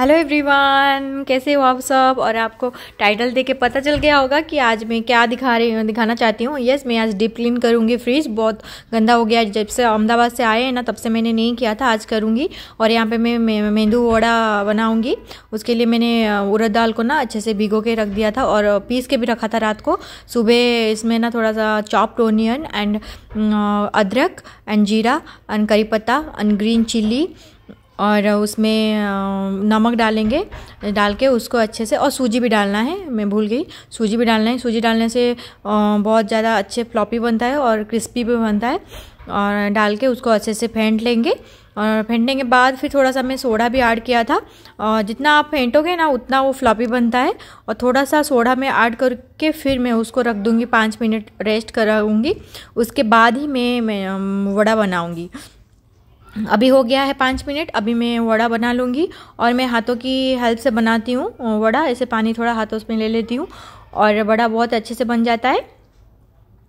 Hello everyone कैसे हो आप सब? और आपको टाइटल देख के पता चल गया होगा कि आज मैं क्या दिखा रही हूँ, दिखाना चाहती हूँ। यस मैं आज डीप क्लीन करूँगी फ्रिज बहुत गंदा हो गया। जब से अहमदाबाद से आए हैं ना, तब से मैंने नहीं किया था, आज करूँगी। और यहाँ पे मैं मेंदू वड़ा बनाऊँगी। उसके लिए मैंने उड़द दाल को ना अच्छे से भिगो के रख दिया था और पीस के भी रखा था रात को। सुबह इसमें ना थोड़ा सा चॉप्ड ओनियन एंड अदरक एंड जीरा एंड करी पत्ता एंड ग्रीन चिल्ली और उसमें नमक डालेंगे, डाल के उसको अच्छे से, और सूजी भी डालना है, मैं भूल गई, सूजी भी डालना है, सूजी डालने से बहुत ज़्यादा अच्छे फ्लॉपी बनता है और क्रिस्पी भी बनता है, और डाल के उसको अच्छे से फेंट लेंगे, और फेंटने के बाद फिर थोड़ा सा मैं सोडा भी ऐड किया था, और जितना आप फेंटोगे ना, उतना वो फ्लॉपी बनता है, और थोड़ा सा सोडा मैं ऐड करके फिर मैं उसको रख दूँगी, पाँच मिनट रेस्ट कराऊँगी, उसके बाद ही मैं मैं वड़ा बनाऊँगी। अभी हो गया है पाँच मिनट अभी मैं वड़ा बना लूँगी और मैं हाथों की हेल्प से बनाती हूँ वड़ा। ऐसे पानी थोड़ा हाथों में ले लेती हूँ और वड़ा बहुत अच्छे से बन जाता है।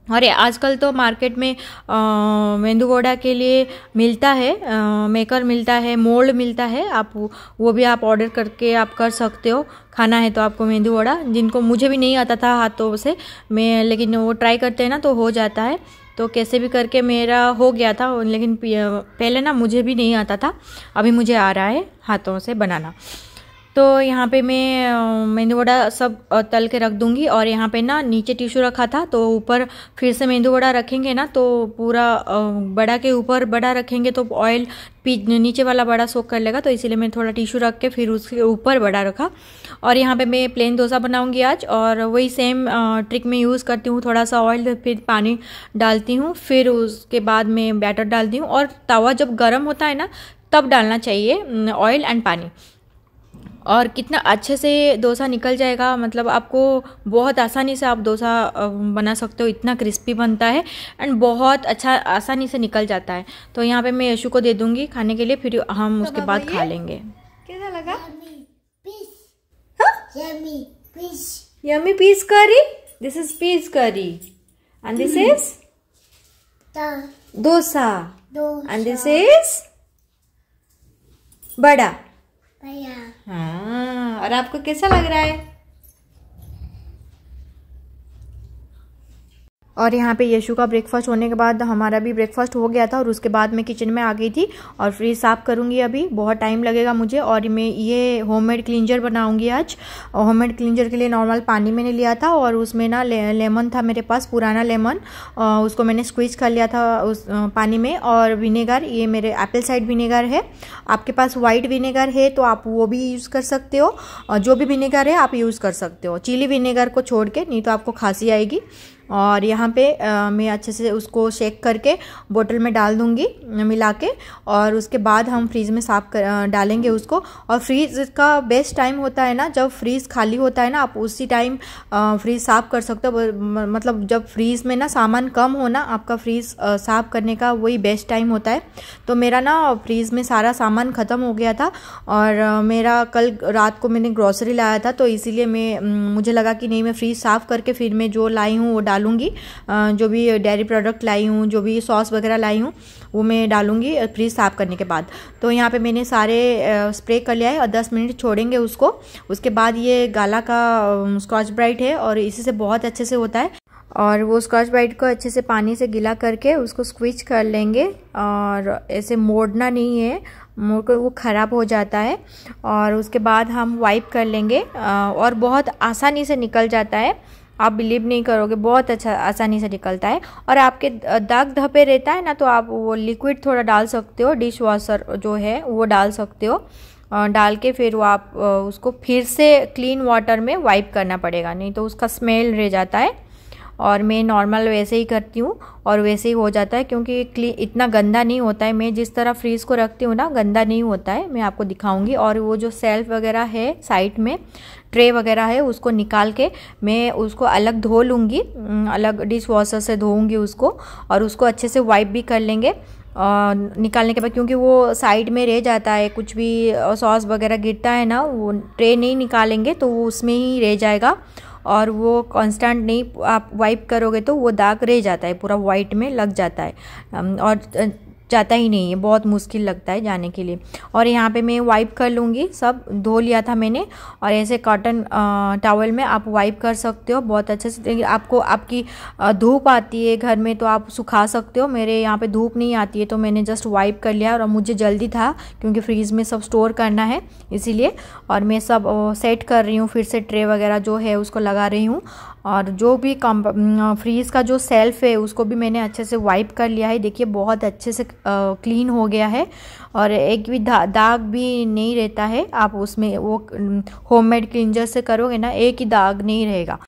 और आजकल तो मार्केट में मेंदू वड़ा के लिए मिलता है आ, मेकर मिलता है मोल्ड मिलता है। आप वो भी आप ऑर्डर करके आप कर सकते हो खाना है तो आपको मेंदू वड़ा। जिनको मुझे भी नहीं आता था हाथों से मैं लेकिन वो ट्राई करते हैं ना तो हो जाता है। तो कैसे भी करके मेरा हो गया था, लेकिन पहले ना मुझे भी नहीं आता था। अभी मुझे आ रहा है हाथों से बनाना। तो यहाँ पे मैं मेंदू वड़ा सब तल के रख दूँगी और यहाँ पे ना नीचे टिश्यू रखा था तो ऊपर फिर से मेंदू वड़ा रखेंगे ना तो पूरा बड़ा के ऊपर बड़ा रखेंगे तो ऑयल नीचे वाला बड़ा सोख कर लेगा तो इसीलिए मैं थोड़ा टिश्यू रख के फिर उसके ऊपर बड़ा रखा। और यहाँ पे मैं प्लेन डोसा बनाऊँगी आज और वही सेम ट्रिक में यूज़ करती हूँ थोड़ा सा ऑयल फिर पानी डालती हूँ, फिर उसके बाद मैं बैटर डालती हूँ और तवा जब गर्म होता है ना, तब डालना चाहिए ऑयल एंड पानी। और कितना अच्छे से डोसा निकल जाएगा। मतलब आपको बहुत आसानी से आप डोसा बना सकते हो। इतना क्रिस्पी बनता है एंड बहुत अच्छा आसानी से निकल जाता है। तो यहाँ पे मैं यशु को दे दूँगी खाने के लिए फिर हम तो उसके बाद खा लेंगे। कैसा लगा? Yummy peas curry this is peas curry and this is dosa and this is bada हाँ और आपको कैसा लग रहा है? और यहाँ पे यशु का ब्रेकफास्ट होने के बाद हमारा भी ब्रेकफास्ट हो गया था और उसके बाद मैं किचन में आ गई थी और फ्रिज साफ़ करूँगी अभी। बहुत टाइम लगेगा मुझे और मैं ये होममेड क्लींजर बनाऊँगी आज। होममेड क्लींजर के लिए नॉर्मल पानी मैंने लिया था और उसमें ना ले, लेमन था मेरे पास पुराना लेमन उसको मैंने स्क्वीज कर लिया था उस पानी में और विनेगर ये मेरे एप्पल साइड विनेगर है। आपके पास वाइट विनेगर है तो आप वो भी यूज़ कर सकते हो। जो भी विनेगर है आप यूज़ कर सकते हो। चिली विनेगर को छोड़ के नहीं तो आपको खांसी आएगी। और यहाँ पे आ, मैं अच्छे से उसको शेक करके बोतल में डाल दूँगी मिला के। और उसके बाद हम फ्रीज में साफ़ कर डालेंगे उसको। और फ्रीज का बेस्ट टाइम होता है ना जब फ्रीज खाली होता है ना आप उसी टाइम फ्रीज साफ़ कर सकते हो। मतलब जब फ्रीज में ना सामान कम हो ना आपका फ्रीज साफ़ करने का वही बेस्ट टाइम होता है। तो मेरा ना फ्रीज में सारा सामान ख़त्म हो गया था। और मेरा कल रात को मैंने ग्रॉसरी लाया था तो इसीलिए मैं मुझे लगा कि नहीं मैं फ्रीज साफ़ करके फिर मैं जो लाई हूँ वो डाल डालूँगी। जो भी डेयरी प्रोडक्ट लाई हूँ, जो भी सॉस वगैरह लाई हूँ, वो मैं डालूँगी फ्रीज साफ़ करने के बाद। तो यहाँ पे मैंने सारे स्प्रे कर लिया है और 10 मिनट छोड़ेंगे उसको। उसके बाद ये गाला का स्कॉच ब्राइट है और इसी से बहुत अच्छे से होता है। और वो स्कॉच ब्राइट को अच्छे से पानी से गिला करके उसको स्क्विच कर लेंगे और ऐसे मोड़ना नहीं है। मोड़ कर वो ख़राब हो जाता है और उसके बाद हम वाइप कर लेंगे। और बहुत आसानी से निकल जाता है। आप बिलीव नहीं करोगे, बहुत अच्छा आसानी से निकलता है। और आपके दाग धब्बे रहता है ना तो आप वो लिक्विड थोड़ा डाल सकते हो डिश वॉशर जो है, वो डाल सकते हो। डाल के फिर वो आप उसको फिर से क्लीन वाटर में वाइप करना पड़ेगा, नहीं तो उसका स्मेल रह जाता है। और मैं नॉर्मल वैसे ही करती हूँ, और वैसे ही हो जाता है, क्योंकि इतना गंदा नहीं होता है। मैं जिस तरह फ्रीज़ को रखती हूँ ना, गंदा नहीं होता है, मैं आपको दिखाऊँगी। और वो जो सेल्फ वगैरह है साइड में ट्रे वगैरह है, उसको निकाल के मैं उसको अलग धो लूँगी अलग डिश वॉशर से धोऊँगी उसको और उसको अच्छे से वाइप भी कर लेंगे और निकालने के बाद, क्योंकि वो साइड में रह जाता है, कुछ भी सॉस वगैरह गिरता है ना, वो ट्रे नहीं निकालेंगे तो वो उसमें ही रह जाएगा और वो कांस्टेंट नहीं, आप वाइप करोगे तो वो दाग रह जाता है, पूरा वाइट में लग जाता है। और जाता ही नहीं है, बहुत मुश्किल लगता है जाने के लिए। और यहाँ पे मैं वाइप कर लूँगी, सब धो लिया था मैंने। और ऐसे कॉटन टावल में आप वाइप कर सकते हो, बहुत अच्छे से। आपको, आपकी धूप आती है घर में तो आप सुखा सकते हो। मेरे यहाँ पे धूप नहीं आती है तो मैंने जस्ट वाइप कर लिया और मुझे जल्दी था, क्योंकि फ्रीज़ में सब स्टोर करना है, इसीलिए। और मैं सब सेट कर रही हूँ, फिर से ट्रे वगैरह जो है उसको लगा रही हूँ। और जो भी कम फ्रीज़ का जो सेल्फ़ है उसको भी मैंने अच्छे से वाइप कर लिया है। देखिए बहुत अच्छे से क्लीन हो गया है और एक भी दा, दाग भी नहीं रहता है। आप उसमें वो होममेड क्लिंजर से करोगे ना एक ही दाग नहीं रहेगा।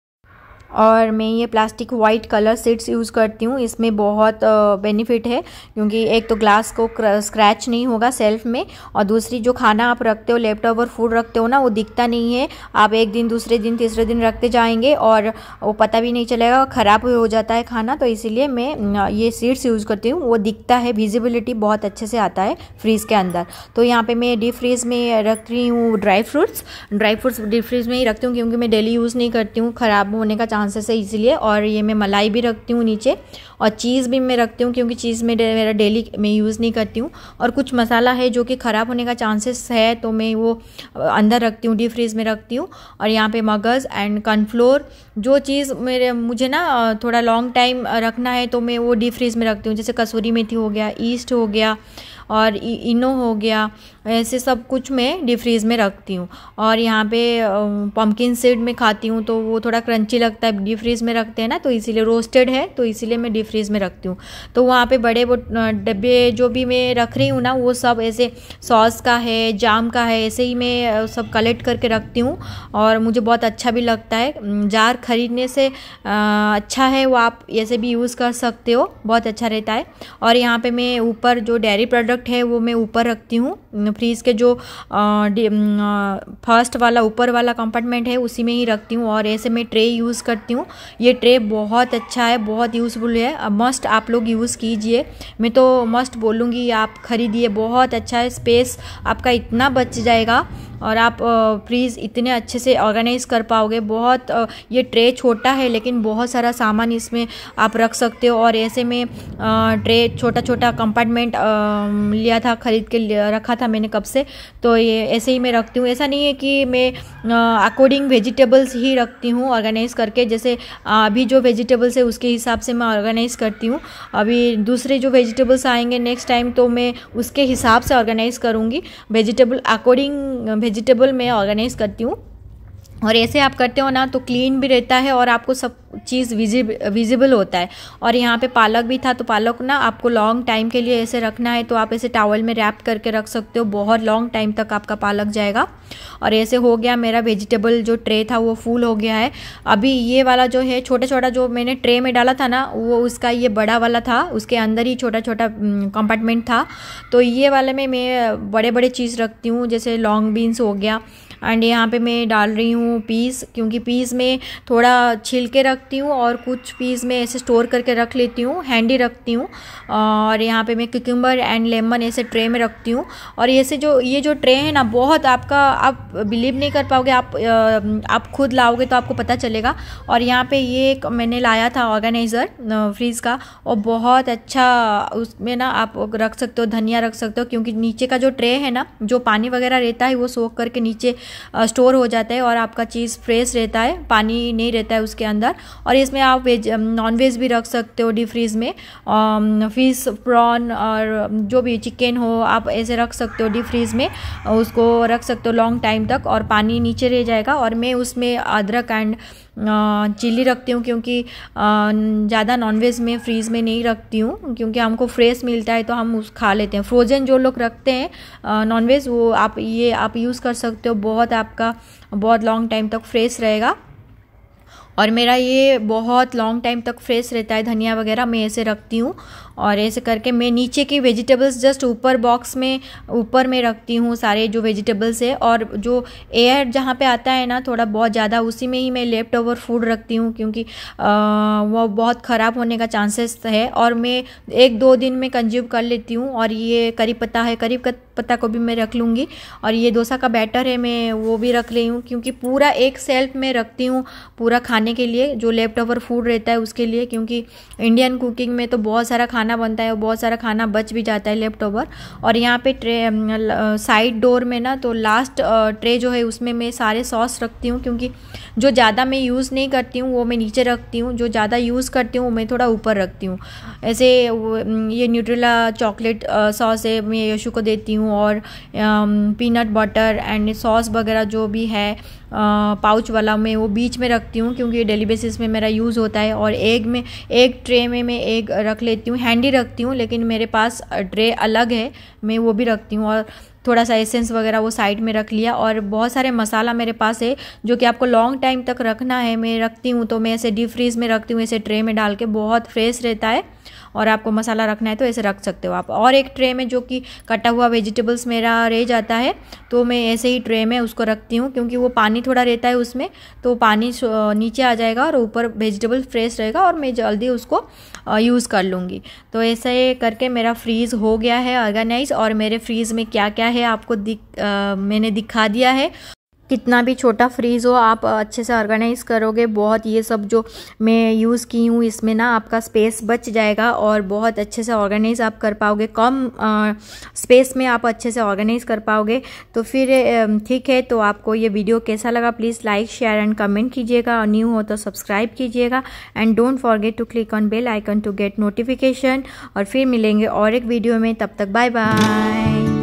और मैं ये plastic white colour seats use करती हूँ। इसमें बहुत बेनिफिट है, क्योंकि एक तो ग्लास को स्क्रैच नहीं होगा सेल्फ में और दूसरी जो खाना आप रखते हो लैपटॉप और फ़ूड रखते हो ना, वो दिखता नहीं है। आप एक दिन, दूसरे दिन, तीसरे दिन रखते जाएँगे और वो पता भी नहीं चलेगा, ख़राब हो जाता है खाना तो इसीलिए मैं ये सीड्स यूज़ करती हूँ। वो दिखता है विजिबिलिटी बहुत अच्छे से आता है फ्रीज़ के अंदर। तो यहाँ पर मैं डीप फ्रीज़ में रख रही हूँ dry fruits dry fruits deep freeze में ही रखती हूँ, क्योंकि मैं डेली यूज़ नहीं करती हूँ, ख़राब होने का चांसेस है इसीलिए और ये मैं मलाई भी रखती हूँ नीचे और चीज़ भी मैं रखती हूँ क्योंकि चीज़ में मेरा डेली मैं यूज़ नहीं करती हूँ। और कुछ मसाला है जो कि ख़राब होने का चांसेस है तो मैं वो अंदर रखती हूँ डीप फ्रीज़ में रखती हूँ। और यहाँ पे मगज़ एंड कॉर्नफ्लोर जो चीज़ मेरे, मुझे ना थोड़ा लॉन्ग टाइम रखना है तो मैं वो डीप फ्रीज़ में रखती हूँ। जैसे कसूरी मेथी हो गया ईस्ट हो गया और इनो हो गया ऐसे सब कुछ मैं डी फ्रीज़ में रखती हूँ। और यहाँ पे पम्पकिन सीड में खाती हूँ तो वो थोड़ा क्रंची लगता है डी फ्रीज़ में रखते हैं ना तो इसीलिए रोस्टेड है तो इसीलिए मैं डी फ्रीज़ में रखती हूँ। तो वहाँ पे बड़े वो डब्बे जो भी मैं रख रही हूँ ना, वो सब ऐसे सॉस का है जाम का है, ऐसे ही मैं सब कलेक्ट करके रखती हूँ। और मुझे बहुत अच्छा भी लगता है। जार खरीदने से अच्छा है, वो आप ऐसे भी यूज़ कर सकते हो, बहुत अच्छा रहता है। और यहाँ पर मैं ऊपर जो डेयरी प्रोडक्ट है, वो मैं ऊपर रखती हूँ फ्रीज के जो फ़र्स्ट वाला, ऊपर वाला कंपार्टमेंट है, उसी में ही रखती हूँ और ऐसे मैं ट्रे यूज़ करती हूँ। ये ट्रे बहुत अच्छा है, बहुत यूज़फुल है। मस्ट आप लोग यूज़ कीजिए। मैं तो मस्ट बोलूँगी, आप ख़रीदिए, बहुत अच्छा है। स्पेस आपका इतना बच जाएगा और आप फ्रीज़ इतने अच्छे से ऑर्गेनाइज़ कर पाओगे। बहुत ये ट्रे छोटा है, लेकिन बहुत सारा सामान इसमें आप रख सकते हो और ऐसे में ट्रे छोटा छोटा कंपार्टमेंट लिया था, ख़रीद के रखा था मैंने। कब से तो ये ऐसे ही मैं रखती हूँ। ऐसा नहीं है कि मैं अकॉर्डिंग वेजिटेबल्स ही रखती हूँ ऑर्गेनाइज़ करके, जैसे अभी जो वेजिटेबल्स है उसके हिसाब से मैं ऑर्गेनाइज़ करती हूँ। अभी दूसरे जो वेजिटेबल्स आएँगे नेक्स्ट टाइम तो मैं उसके हिसाब से ऑर्गेनाइज़ करूँगी। वेजिटेबल अकॉर्डिंग वेजिटेबल मैं ऑर्गेनाइज़ करती हूँ। और ऐसे आप करते हो ना तो क्लीन भी रहता है और आपको सब चीज़ विजिब विजिबल होता है। और यहाँ पे पालक भी था तो पालक ना आपको लॉन्ग टाइम के लिए ऐसे रखना है तो आप ऐसे टावल में रैप करके रख सकते हो। बहुत लॉन्ग टाइम तक आपका पालक जाएगा। और ऐसे हो गया मेरा वेजिटेबल जो ट्रे था, वो फुल हो गया है। अभी ये वाला जो है छोटा छोटा जो मैंने ट्रे में डाला था ना, वो उसका ये बड़ा वाला था, उसके अंदर ही छोटा छोटा कंपार्टमेंट था। तो ये वाले में मैं बड़े बड़े चीज़ रखती हूँ, जैसे लॉन्ग बीन्स हो गया एंड यहाँ पे मैं डाल रही हूँ पीस क्योंकि पीस में थोड़ा छिल के रखती हूँ और कुछ पीस में ऐसे स्टोर करके रख लेती हूँ हैंडी रखती हूँ। और यहाँ पे मैं कुकुम्बर एंड लेमन ऐसे ट्रे में रखती हूँ। और ऐसे जो, ये जो ट्रे है ना, बहुत आपका, आप बिलीव नहीं कर पाओगे, आप आप खुद लाओगे तो आपको पता चलेगा। और यहाँ पे ये एक मैंने लाया था ऑर्गेनाइज़र फ्रीज़ का, और बहुत अच्छा उसमें ना आप रख सकते हो, धनिया रख सकते हो, क्योंकि नीचे का जो ट्रे है ना, जो पानी वगैरह रहता है वो सोख करके नीचे स्टोर हो जाता है और आपका चीज़ फ्रेश रहता है, पानी नहीं रहता है उसके अंदर। और इसमें आप वेज नॉन वेज भी रख सकते हो डी फ्रीज़ में। फ़िश प्रॉन और जो भी चिकन हो, आप ऐसे रख सकते हो डी फ्रीज़ में। उसको रख सकते हो लॉन्ग टाइम तक और पानी नीचे रह जाएगा। और मैं उसमें अदरक एंड चिल्ली रखती हूँ क्योंकि ज़्यादा नॉनवेज में फ्रीज़ में नहीं रखती हूँ। क्योंकि हमको फ्रेश मिलता है तो हम उस खा लेते हैं। फ्रोज़न जो लोग रखते हैं नॉनवेज वो आप ये, आप यूज़ कर सकते हो। बहुत आपका बहुत लॉन्ग टाइम तक फ्रेश रहेगा। और मेरा ये बहुत लॉन्ग टाइम तक फ्रेश रहता है, धनिया वगैरह मैं ऐसे रखती हूँ। और ऐसे करके मैं नीचे की वेजिटेबल्स जस्ट ऊपर बॉक्स में, ऊपर में रखती हूँ सारे जो वेजिटेबल्स है। और जो एयर जहाँ पे आता है ना, थोड़ा बहुत ज़्यादा, उसी में ही मैं लेफ़्ट ओवर फ़ूड रखती हूँ क्योंकि वो बहुत ख़राब होने का चांसेस है। और मैं एक दो दिन में कंज्यूम कर लेती हूँ और ये करी पत्ता है, करी पत्ता को भी मैं रख लूँगी। और ये डोसा का बैटर है, मैं वो भी रख रही हूँ क्योंकि पूरा एक सेल्फ में रखती हूँ, पूरा खाने के लिए, जो लेफ़्ट ओवर फ़ूड रहता है उसके लिए, क्योंकि इंडियन कुकिंग में तो बहुत सारा खाना खाना बनता है और बहुत सारा खाना बच भी जाता है लेफ़्ट ओवर और यहाँ पे ट्रे साइड डोर में ना तो लास्ट ट्रे जो है उसमें मैं सारे सॉस रखती हूँ, क्योंकि जो ज़्यादा मैं यूज़ नहीं करती हूँ, वो मैं नीचे रखती हूँ, जो ज़्यादा यूज़ करती हूँ, वो मैं थोड़ा ऊपर रखती हूँ। ऐसे ये न्यूट्रेला चॉकलेट सॉस है, मैं यशु को देती हूँ और पीनट बटर एंड सॉस वगैरह जो भी है पाउच वाला मैं वो बीच में रखती हूँ क्योंकि डेली बेसिस में मेरा यूज़ होता है और एग में एक ट्रे में मैं एग रख लेती हूँ, हैंडी रखती हूँ, लेकिन मेरे पास ट्रे अलग है, मैं वो भी रखती हूँ और थोड़ा सा एसेंस वगैरह वो साइड में रख लिया और बहुत सारे मसाला मेरे पास है जो कि आपको लॉन्ग टाइम तक रखना है, मैं रखती हूँ तो मैं ऐसे डीप फ्रीज़ में रखती हूँ ऐसे ट्रे में डाल के बहुत फ्रेश रहता है। और आपको मसाला रखना है तो ऐसे रख सकते हो आप। और एक ट्रे में जो कि कटा हुआ वेजिटेबल्स मेरा रह जाता है तो मैं ऐसे ही ट्रे में उसको रखती हूँ क्योंकि वो पानी थोड़ा रहता है उसमें तो पानी नीचे आ जाएगा और ऊपर वेजिटेबल फ्रेश रहेगा और मैं जल्दी उसको यूज़ कर लूँगी। तो ऐसे करके मेरा फ्रीज़ हो गया है ऑर्गेनाइज और मेरे फ्रीज़ में क्या क्या है आपको दिख आ, मैंने दिखा दिया है। कितना भी छोटा फ्रीज़ हो, आप अच्छे से ऑर्गेनाइज़ करोगे, बहुत ये सब जो मैं यूज़ की हूँ, इसमें ना आपका स्पेस बच जाएगा और बहुत अच्छे से ऑर्गेनाइज़ आप कर पाओगे। कम स्पेस में आप अच्छे से ऑर्गेनाइज़ कर पाओगे। तो फिर ठीक है तो आपको ये वीडियो कैसा लगा please like share and comment कीजिएगा। और न्यू हो तो सब्सक्राइब कीजिएगा। And don't forget to click on bell icon to get notification और फिर मिलेंगे और एक वीडियो में, तब तक बाय बाय